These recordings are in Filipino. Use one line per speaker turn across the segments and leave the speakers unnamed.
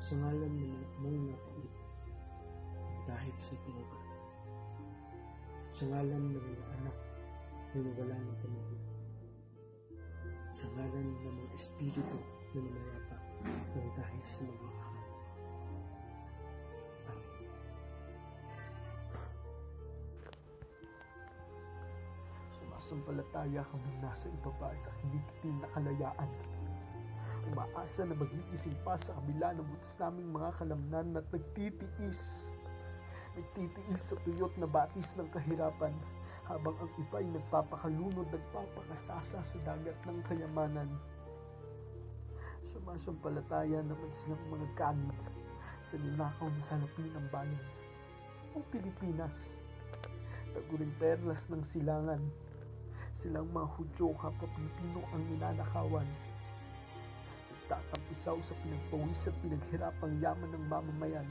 sa ngalan ng mong napilit dahil sa pinoba. Sa ngalan ng mga anak na nawala ng pamilya. Sa ngalan ng mga espiritu na namayapa ng dahil sa mga. Amen.
Sumasampalataya kami nasa ibaba sa hinikitin na kalayaan. Umaasa na magigising pa sa kabila ng butas naming mga kalamnan at nagtitiis. Nagtitiis sa tuyot na batis ng kahirapan habang ang iba ay nagpapakalunod, nagpapakasasa sa dagat ng kayamanan. Sumasampalataya naman silang mga kanid sa ninakaw na salapi ng bayan. Ang Pilipinas, taguring perlas ng silangan. Silang mga Hudyo kapwa Pilipino ang ninanakawan. Nagtatampisaw sa pinagpawis at pinaghirapang yaman ng mamamayan.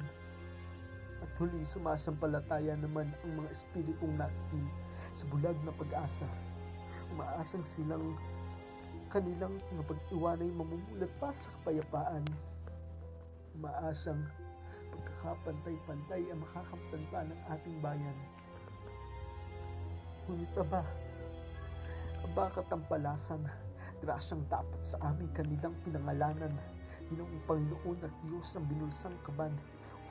At huling sumasampalataya naman ang mga espiritong natin sa bulag na pag-asa. Umaasang silang kanilang mga pag-iwan ay mamumulat pa sa kapayapaan. Umaasang pagkakapantay-pantay ang makakamtan pa ng ating bayan. Ngunit aba, aba katampalasan, grasyang dapat sa amin kanilang pinangalanan, ginong Panginoon at Diyos ng binulsang kaban,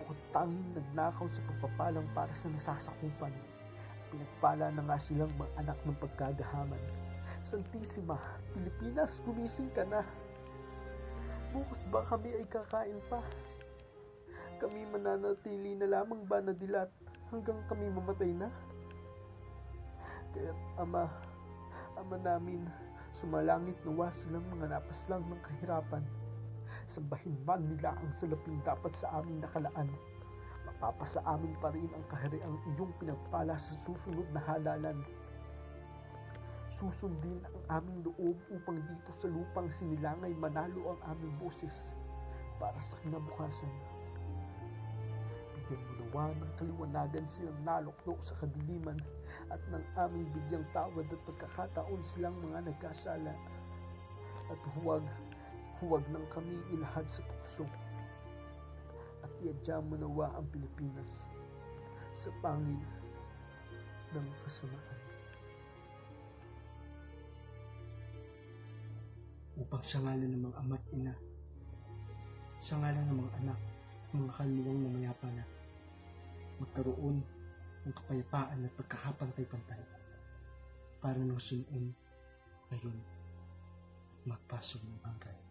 bukod tanging nagnakaw sa pagpapalang para sa nasasakupan. Pinagpala na nga silang mga anak ng pagkagahaman. Santisima, Pilipinas, gumising ka na. Bukas ba kami ay kakain pa? Kami mananatili na lamang ba na dilat hanggang kami mamatay na? Kaya Ama, Ama namin, sumalangit nawa silang mga napaslang ng kahirapan. Sambahin man nila ang salaping dapat sa aming nakalaan. Mapapasa amin pa rin ang kahariang iyong pinagpala sa susunod na halalan. Susundin ang aming loob upang dito sa lupang sinilangay manalo ang aming boses para sa kinabukasan. Bigyan mo nawa ng kaliwanagan silang naloklo sa kadiliman at ng aming bigyang tawad at pagkakataon silang mga nagkasala. At huwag, huwag nang kami ilahad sa tukso. At iadya mo nawa ang Pilipinas sa pangil ng kasamaan.
upang sa ng mga ama't ina, sa ngalan ng mga anak, mga na, magkaroon ng kapayapaan at pagkakapantay-pantay para nang sunoon ngayon magpasok ng bangkay.